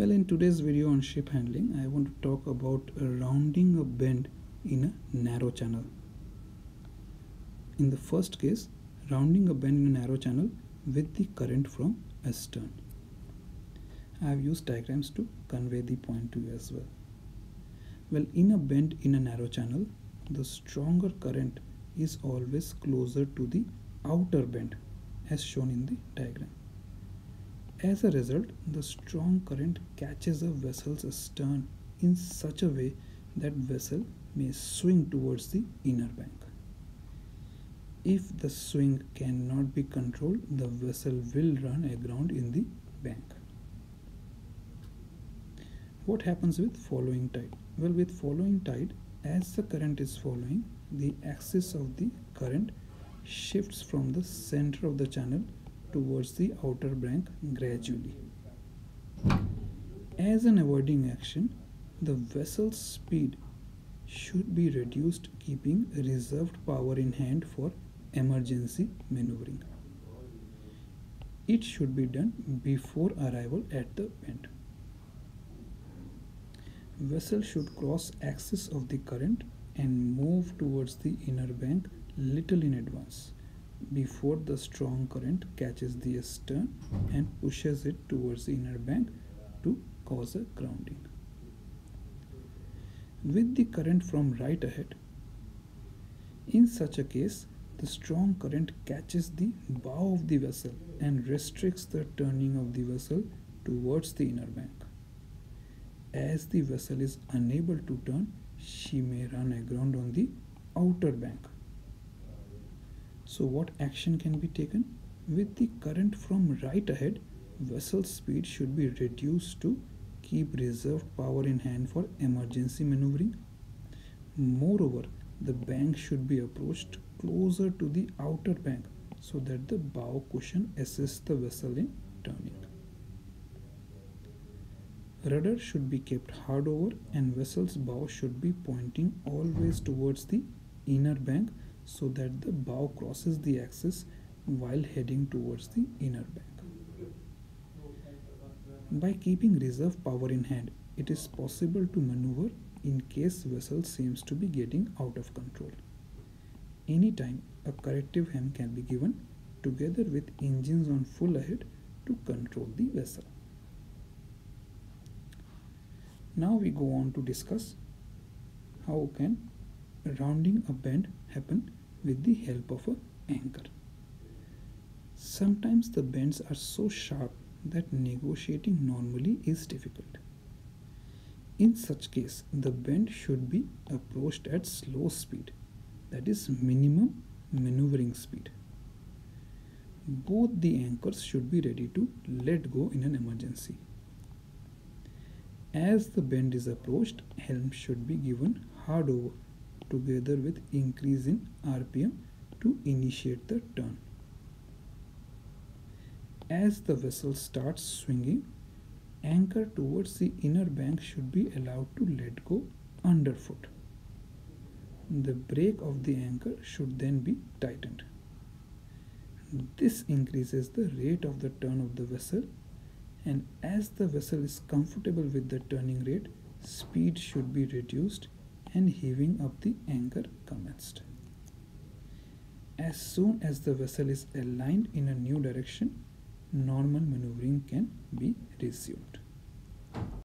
Well, in today's video on ship handling, I want to talk about rounding a bend in a narrow channel. In the first case, rounding a bend in a narrow channel with the current from astern. I have used diagrams to convey the point to you as well. Well, in a bend in a narrow channel, the stronger current is always closer to the outer bend as shown in the diagram. As a result, the strong current catches a vessel's stern in such a way that vessel may swing towards the inner bank. If the swing cannot be controlled, the vessel will run aground in the bank. What happens with following tide? Well, with following tide, as the current is following, the axis of the current shifts from the center of the channel towards the outer bank gradually. As an avoiding action, the vessel's speed should be reduced keeping reserved power in hand for emergency maneuvering. It should be done before arrival at the bend. Vessel should cross axis of the current and move towards the inner bank little in advance before the strong current catches the stern and pushes it towards the inner bank to cause a grounding. With the current from right ahead, in such a case, the strong current catches the bow of the vessel and restricts the turning of the vessel towards the inner bank. As the vessel is unable to turn, she may run aground on the outer bank so what action can be taken? With the current from right ahead, vessel speed should be reduced to keep reserved power in hand for emergency maneuvering. Moreover, the bank should be approached closer to the outer bank so that the bow cushion assists the vessel in turning. Rudder should be kept hard over and vessel's bow should be pointing always towards the inner bank so that the bow crosses the axis while heading towards the inner bank. By keeping reserve power in hand, it is possible to maneuver in case vessel seems to be getting out of control. Anytime a corrective helm can be given together with engines on full ahead to control the vessel. Now we go on to discuss how can rounding a bend happen with the help of an anchor. Sometimes the bends are so sharp that negotiating normally is difficult. In such case, the bend should be approached at slow speed, that is minimum maneuvering speed. Both the anchors should be ready to let go in an emergency. As the bend is approached, helm should be given hard over together with increase in RPM to initiate the turn. As the vessel starts swinging, anchor towards the inner bank should be allowed to let go underfoot. The brake of the anchor should then be tightened. This increases the rate of the turn of the vessel and as the vessel is comfortable with the turning rate, speed should be reduced and heaving up the anchor commenced. As soon as the vessel is aligned in a new direction, normal maneuvering can be resumed.